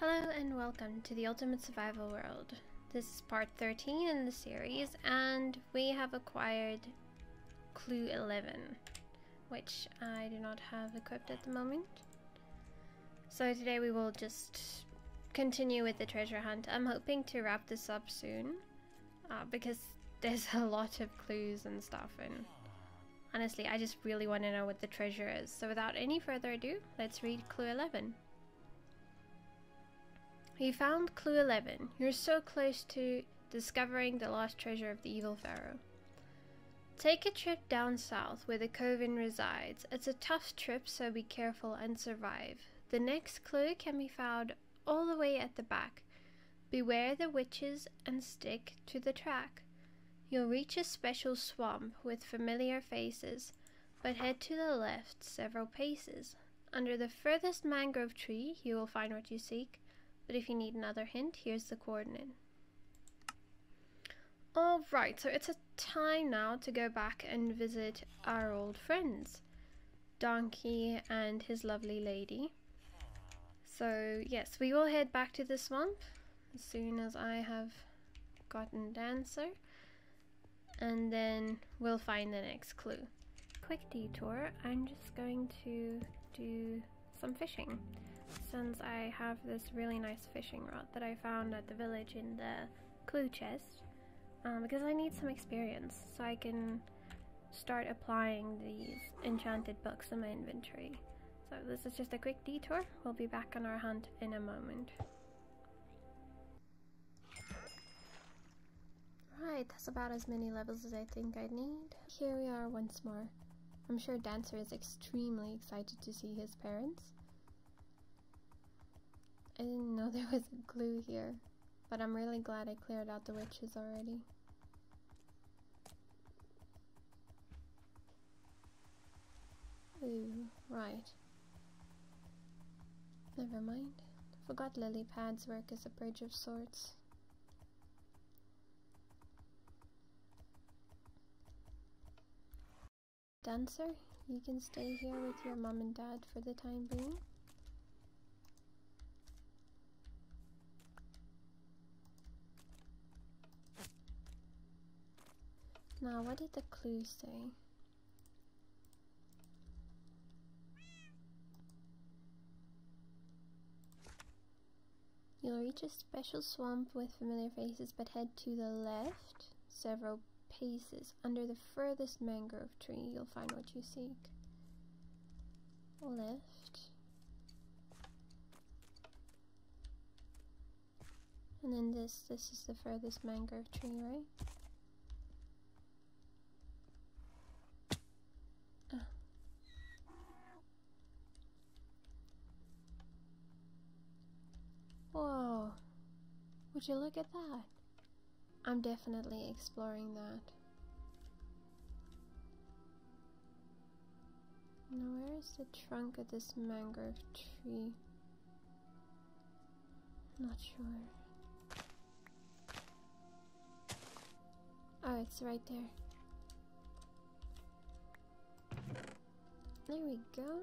Hello and welcome to the Ultimate Survival World. This is part 13 in the series and we have acquired Clue 11, which I do not have equipped at the moment. So today we will just continue with the treasure hunt. I'm hoping to wrap this up soon uh, because there's a lot of clues and stuff and honestly I just really want to know what the treasure is. So without any further ado, let's read Clue 11. You found clue 11. You're so close to discovering the lost treasure of the evil pharaoh. Take a trip down south where the coven resides. It's a tough trip, so be careful and survive. The next clue can be found all the way at the back. Beware the witches and stick to the track. You'll reach a special swamp with familiar faces, but head to the left several paces. Under the furthest mangrove tree, you will find what you seek. But if you need another hint, here's the coordinate. Alright, so it's a time now to go back and visit our old friends. Donkey and his lovely lady. So yes, we will head back to the swamp as soon as I have gotten Dancer. And then we'll find the next clue. Quick detour, I'm just going to do some fishing since I have this really nice fishing rod that I found at the village in the clue chest um, because I need some experience so I can start applying these enchanted books in my inventory. So this is just a quick detour. We'll be back on our hunt in a moment. Right, that's about as many levels as I think I'd need. Here we are once more. I'm sure Dancer is extremely excited to see his parents. I didn't know there was a glue here, but I'm really glad I cleared out the witches already. Ooh, right. Never mind. Forgot Lily Pad's work as a bridge of sorts. Dancer, you can stay here with your mom and dad for the time being. Now, what did the clue say? You'll reach a special swamp with familiar faces, but head to the left several paces. Under the furthest mangrove tree, you'll find what you seek. Left. And then this, this is the furthest mangrove tree, right? Whoa, would you look at that? I'm definitely exploring that. Now where is the trunk of this mangrove tree? Not sure. Oh, it's right there. There we go.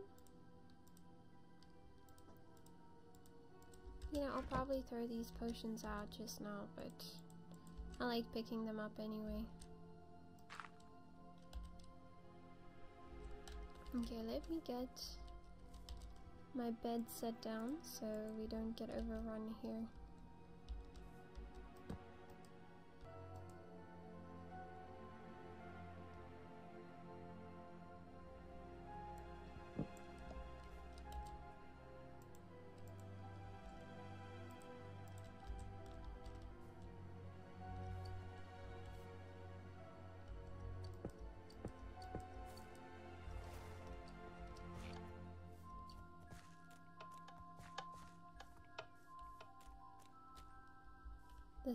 You know, I'll probably throw these potions out just now, but I like picking them up anyway. Okay, let me get my bed set down so we don't get overrun here.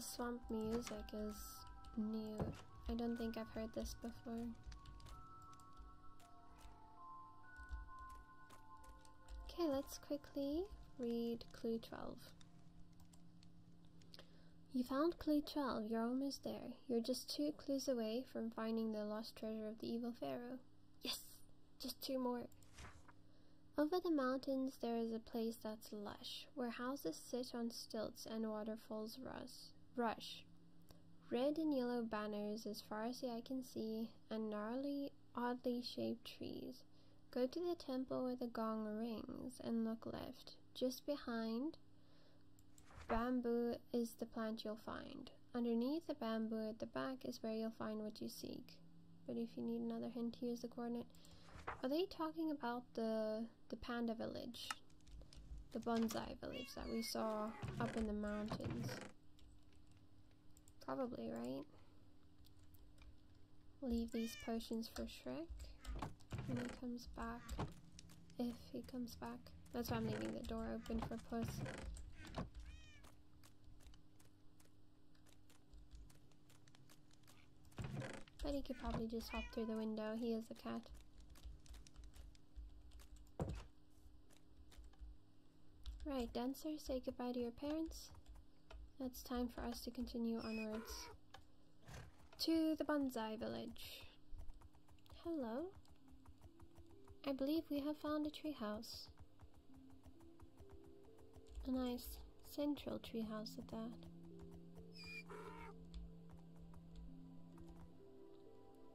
The swamp music is new. I don't think I've heard this before. Okay, let's quickly read clue 12. You found clue 12. You're almost there. You're just two clues away from finding the lost treasure of the evil pharaoh. Yes! Just two more. Over the mountains there is a place that's lush, where houses sit on stilts and waterfalls rush. Rush. Red and yellow banners as far as the eye can see, and gnarly, oddly shaped trees. Go to the temple where the gong rings and look left. Just behind bamboo is the plant you'll find. Underneath the bamboo at the back is where you'll find what you seek. But if you need another hint, here's the coordinate. Are they talking about the the panda village? The bonsai village that we saw up in the mountains? Probably, right? Leave these potions for Shrek when he comes back. If he comes back. That's why I'm leaving the door open for Puss. But he could probably just hop through the window. He is a cat. Right, Dancer, say goodbye to your parents. It's time for us to continue onwards to the bonsai village. Hello. I believe we have found a treehouse. A nice central treehouse at that.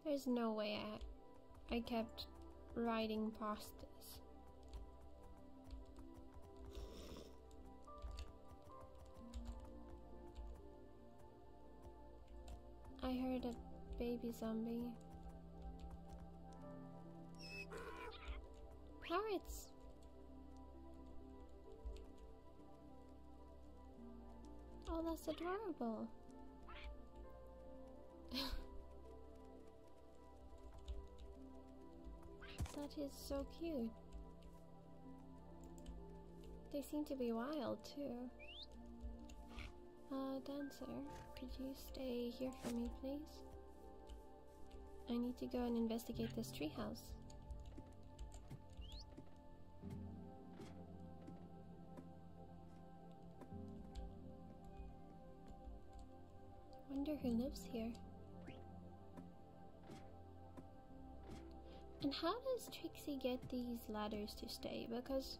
There's no way I, I kept riding past I heard a baby zombie. Parrots! Oh, that's adorable. that is so cute. They seem to be wild too. Uh, dancer, could you stay here for me, please? I need to go and investigate this treehouse. I wonder who lives here. And how does Trixy get these ladders to stay? Because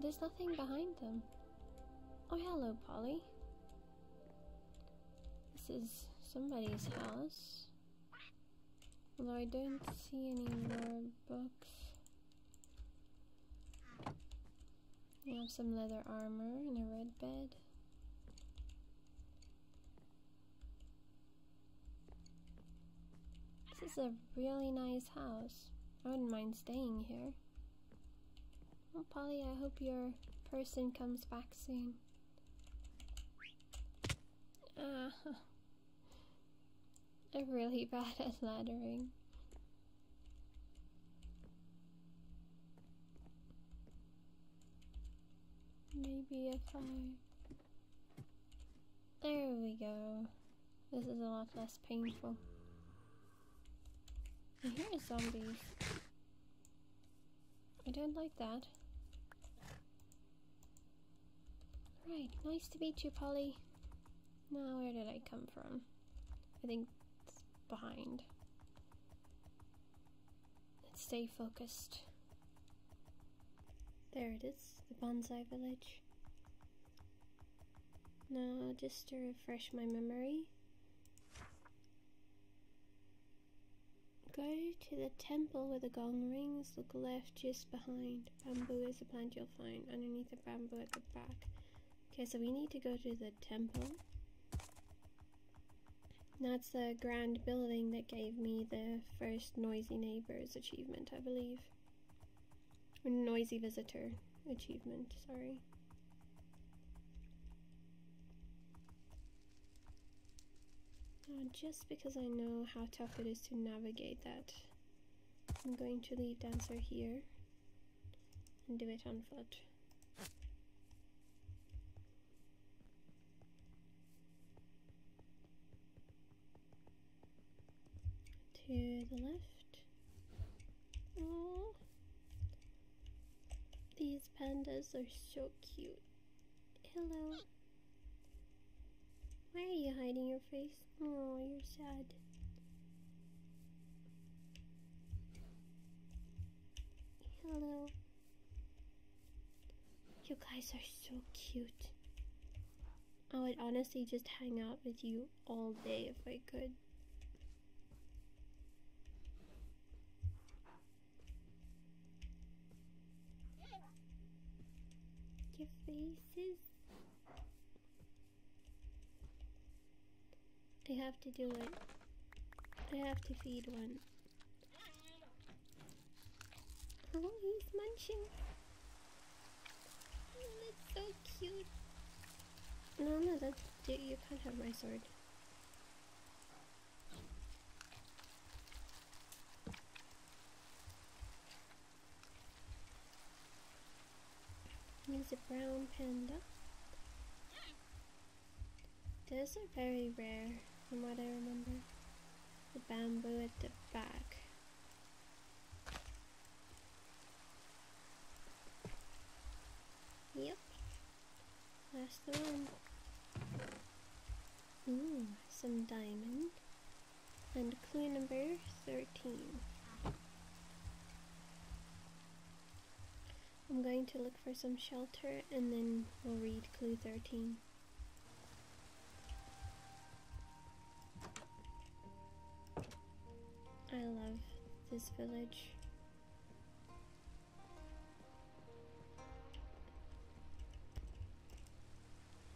there's nothing behind them. Oh, hello, Polly. This is somebody's house. Although I don't see any more books. We have some leather armor and a red bed. This is a really nice house. I wouldn't mind staying here. Well, Polly, I hope your person comes back soon. Uh, I'm really bad at laddering. Maybe if I... There we go. This is a lot less painful. And here are zombies. I don't like that. Right, nice to meet you, Polly. Now, where did I come from? I think behind. Let's stay focused. There it is, the bonsai village. Now, just to refresh my memory, go to the temple where the gong rings, look left just behind. Bamboo is the plant you'll find underneath the bamboo at the back. Okay, so we need to go to the temple. That's the grand building that gave me the first Noisy Neighbors achievement, I believe. Noisy Visitor achievement, sorry. Uh, just because I know how tough it is to navigate that, I'm going to leave Dancer here and do it on foot. To the left. Oh, these pandas are so cute. Hello. Why are you hiding your face? Oh, you're sad. Hello. You guys are so cute. I would honestly just hang out with you all day if I could. I have to do it. I have to feed one. Oh, he's munching. Oh, that's so cute. No, no, that's you can't have my sword. He's a brown panda. Those are very rare, from what I remember. The bamboo at the back. Yep. That's the one. Ooh, some diamond. And clue number 13. I'm going to look for some shelter and then we'll read clue 13. I love this village.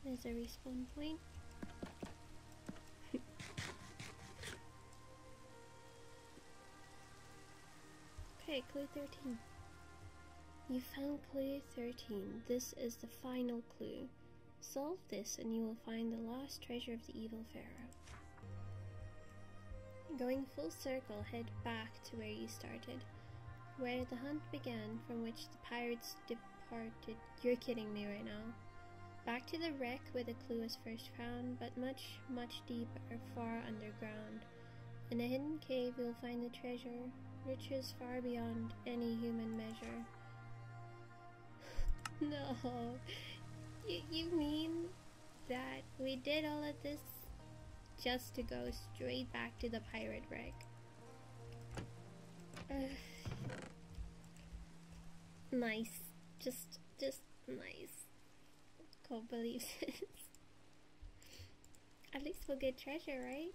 There's a respawn point. okay, clue 13. You found clue 13. This is the final clue. Solve this and you will find the lost treasure of the evil pharaoh. Going full circle, head back to where you started, where the hunt began from which the pirates departed. You're kidding me right now. Back to the wreck where the clue was first found, but much, much deeper, far underground. In a hidden cave, you'll find the treasure, riches far beyond any human measure. no, you, you mean that we did all of this just to go straight back to the pirate wreck? Nice, just, just nice can't believe this. At least we'll get treasure, right?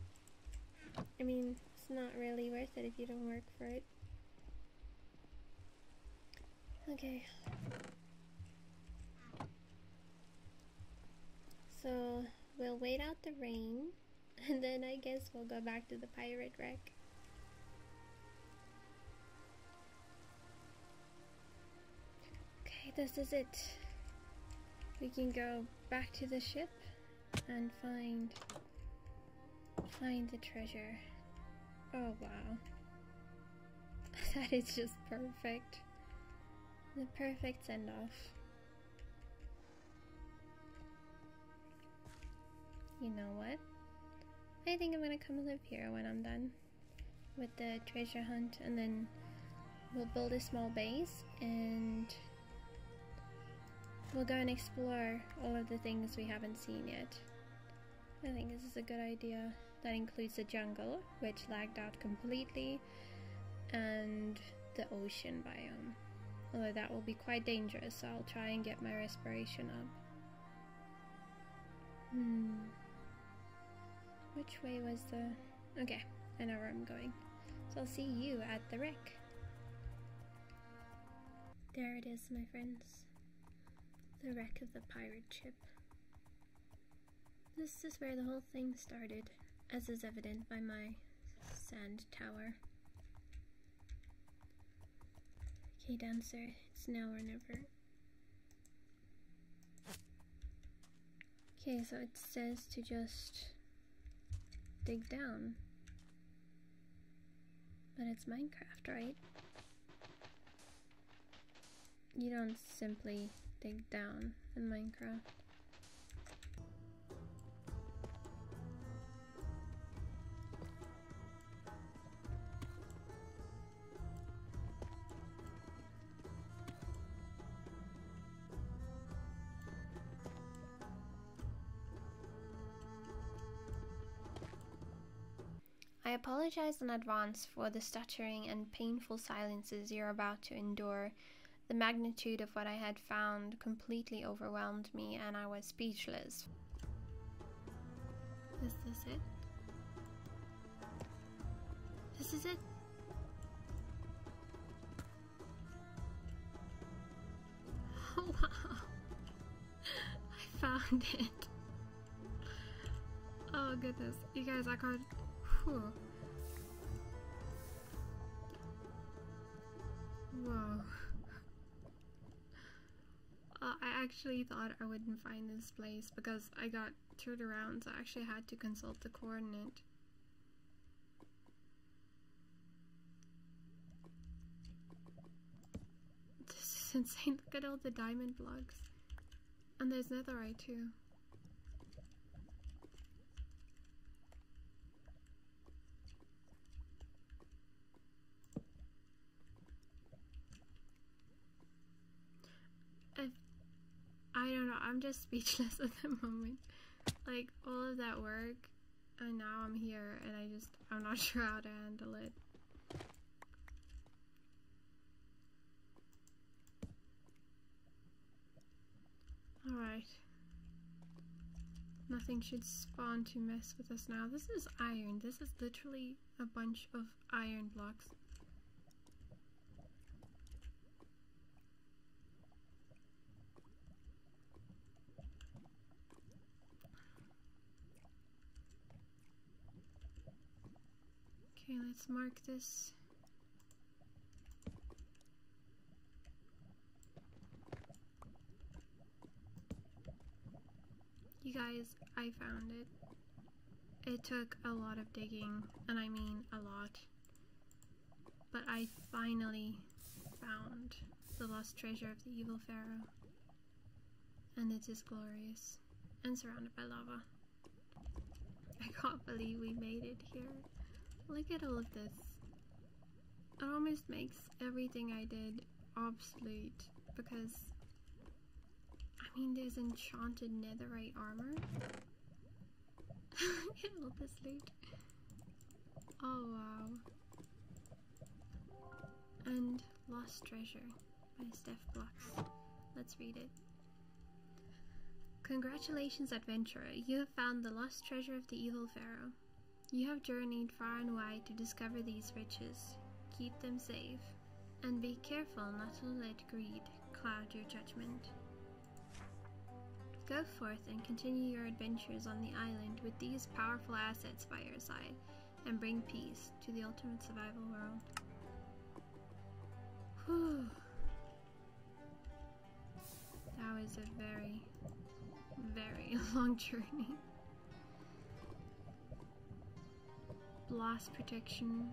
I mean, it's not really worth it if you don't work for it. Okay. So, we'll wait out the rain, and then I guess we'll go back to the pirate wreck. Okay, this is it we can go back to the ship and find find the treasure. Oh wow. that is just perfect. The perfect send You know what? I think I'm gonna come live here when I'm done with the treasure hunt and then we'll build a small base and We'll go and explore all of the things we haven't seen yet. I think this is a good idea. That includes the jungle, which lagged out completely, and the ocean biome. Although that will be quite dangerous, so I'll try and get my respiration up. Hmm. Which way was the... Okay, I know where I'm going. So I'll see you at the wreck. There it is, my friends the wreck of the pirate ship. This is where the whole thing started, as is evident by my sand tower. Okay, dancer, it's now or never. Okay, so it says to just dig down. But it's Minecraft, right? You don't simply dig down in Minecraft. I apologize in advance for the stuttering and painful silences you're about to endure The magnitude of what I had found completely overwhelmed me and I was speechless. Is this it? This is it. Oh wow. I found it. Oh goodness. You guys, I got... Whew. Whoa. Uh, I actually thought I wouldn't find this place because I got turned around so I actually had to consult the coordinate. This is insane. Look at all the diamond blocks. And there's netherite too. I, I don't know. I'm just speechless at the moment. Like all of that work, and now I'm here, and I just I'm not sure how to handle it. Alright. Nothing should spawn to mess with us now. This is iron. This is literally a bunch of iron blocks. Okay, let's mark this. You guys, I found it. It took a lot of digging, and I mean a lot. But I finally found the lost treasure of the evil pharaoh. And it is glorious and surrounded by lava. I can't believe we made it here. Look at all of this. It almost makes everything I did obsolete because I mean there's enchanted netherite armor. Get all this loot. Oh wow. And Lost Treasure by Steph Blocks. Let's read it. Congratulations, adventurer. You have found the lost treasure of the evil pharaoh. You have journeyed far and wide to discover these riches. Keep them safe, and be careful not to let greed cloud your judgment. Go forth and continue your adventures on the island with these powerful assets by your side, and bring peace to the ultimate survival world. Whew. That was a very, very long journey. Blast protection,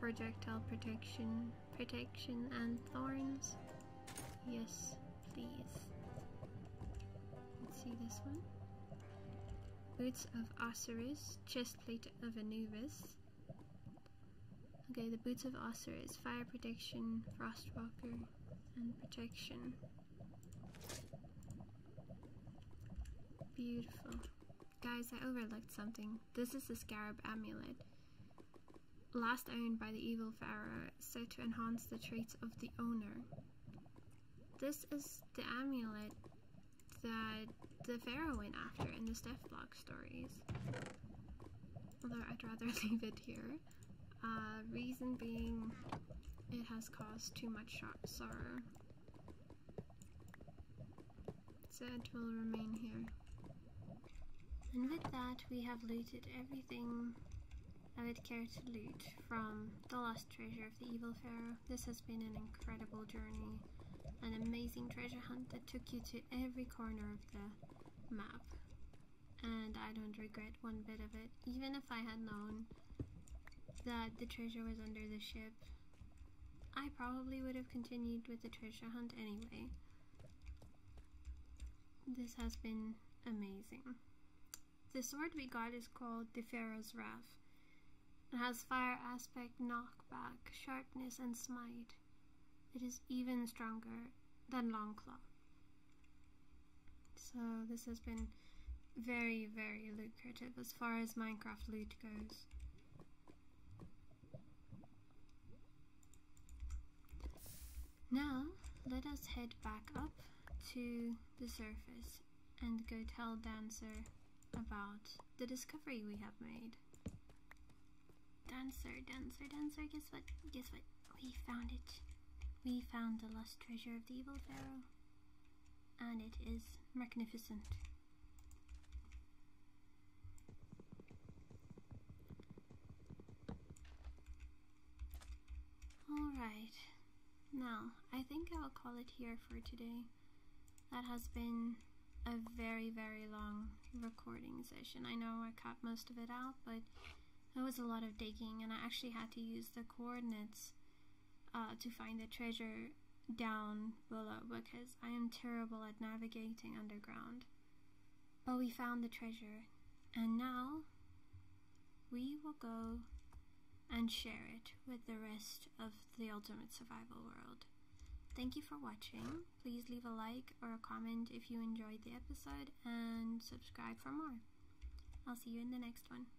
projectile protection, protection and thorns. Yes, please. Let's see this one. Boots of Osiris, chestplate of Anubis. Okay, the boots of Osiris, fire protection, frostwalker, and protection. Beautiful. Guys, I overlooked something. This is the scarab amulet last owned by the evil pharaoh, said to enhance the traits of the owner. This is the amulet that the pharaoh went after in the Steph Block stories. Although I'd rather leave it here. Uh, reason being, it has caused too much sorrow. So it will remain here. And with that, we have looted everything I would care to loot from the lost treasure of the evil pharaoh. This has been an incredible journey, an amazing treasure hunt that took you to every corner of the map. And I don't regret one bit of it, even if I had known that the treasure was under the ship. I probably would have continued with the treasure hunt anyway. This has been amazing. The sword we got is called the Pharaoh's Wrath. It has fire aspect, knockback, sharpness, and smite. It is even stronger than long Longclaw. So this has been very, very lucrative as far as Minecraft loot goes. Now, let us head back up to the surface and go tell Dancer about the discovery we have made. Dancer, Dancer, Dancer, guess what? Guess what? We found it. We found the lost treasure of the evil pharaoh. And it is magnificent. Alright, now I think I'll call it here for today. That has been a very, very long recording session. I know I cut most of it out, but it was a lot of digging, and I actually had to use the coordinates uh, to find the treasure down below because I am terrible at navigating underground. But we found the treasure, and now we will go and share it with the rest of the Ultimate Survival world. Thank you for watching. Please leave a like or a comment if you enjoyed the episode and subscribe for more. I'll see you in the next one.